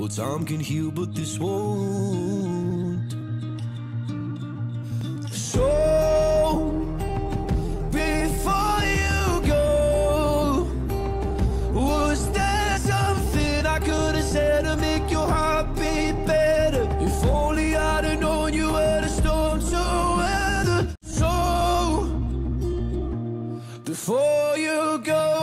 Well, time can heal, but this won't. So, before you go, was there something I could have said to make your heart beat better? If only I'd have known you were the storm to weather. So, before you go.